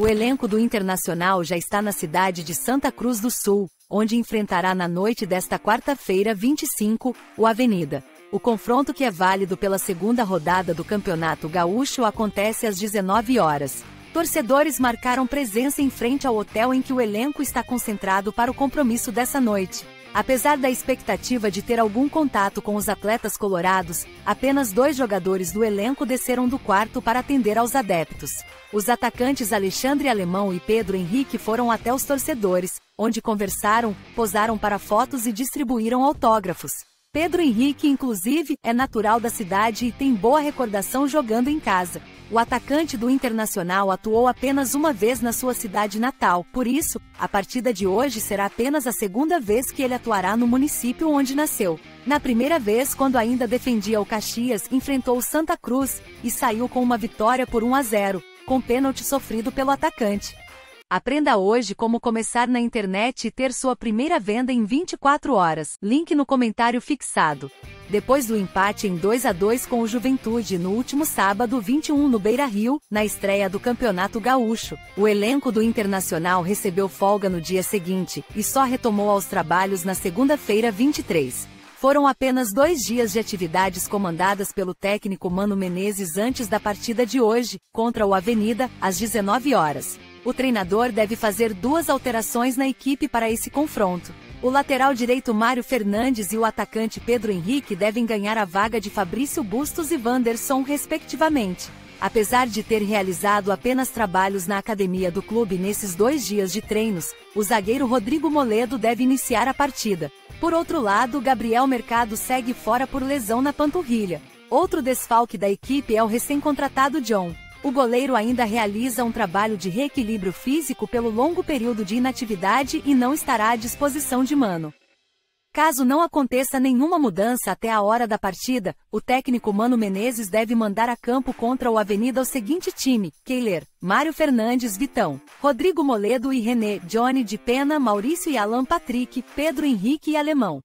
O elenco do Internacional já está na cidade de Santa Cruz do Sul, onde enfrentará na noite desta quarta-feira 25, o Avenida. O confronto que é válido pela segunda rodada do Campeonato Gaúcho acontece às 19 horas. Torcedores marcaram presença em frente ao hotel em que o elenco está concentrado para o compromisso dessa noite. Apesar da expectativa de ter algum contato com os atletas colorados, apenas dois jogadores do elenco desceram do quarto para atender aos adeptos. Os atacantes Alexandre Alemão e Pedro Henrique foram até os torcedores, onde conversaram, posaram para fotos e distribuíram autógrafos. Pedro Henrique, inclusive, é natural da cidade e tem boa recordação jogando em casa. O atacante do Internacional atuou apenas uma vez na sua cidade natal, por isso, a partida de hoje será apenas a segunda vez que ele atuará no município onde nasceu. Na primeira vez, quando ainda defendia o Caxias, enfrentou o Santa Cruz e saiu com uma vitória por 1 a 0, com pênalti sofrido pelo atacante. Aprenda hoje como começar na internet e ter sua primeira venda em 24 horas. Link no comentário fixado. Depois do empate em 2 a 2 com o Juventude no último sábado 21 no Beira-Rio, na estreia do Campeonato Gaúcho, o elenco do Internacional recebeu folga no dia seguinte e só retomou aos trabalhos na segunda-feira 23. Foram apenas dois dias de atividades comandadas pelo técnico Mano Menezes antes da partida de hoje, contra o Avenida, às 19 horas o treinador deve fazer duas alterações na equipe para esse confronto. O lateral direito Mário Fernandes e o atacante Pedro Henrique devem ganhar a vaga de Fabrício Bustos e Wanderson, respectivamente. Apesar de ter realizado apenas trabalhos na academia do clube nesses dois dias de treinos, o zagueiro Rodrigo Moledo deve iniciar a partida. Por outro lado, Gabriel Mercado segue fora por lesão na panturrilha. Outro desfalque da equipe é o recém-contratado John. O goleiro ainda realiza um trabalho de reequilíbrio físico pelo longo período de inatividade e não estará à disposição de Mano. Caso não aconteça nenhuma mudança até a hora da partida, o técnico Mano Menezes deve mandar a campo contra o Avenida o seguinte time: Keiler, Mário Fernandes Vitão, Rodrigo Moledo e René, Johnny de Pena, Maurício e Alan Patrick, Pedro Henrique e Alemão.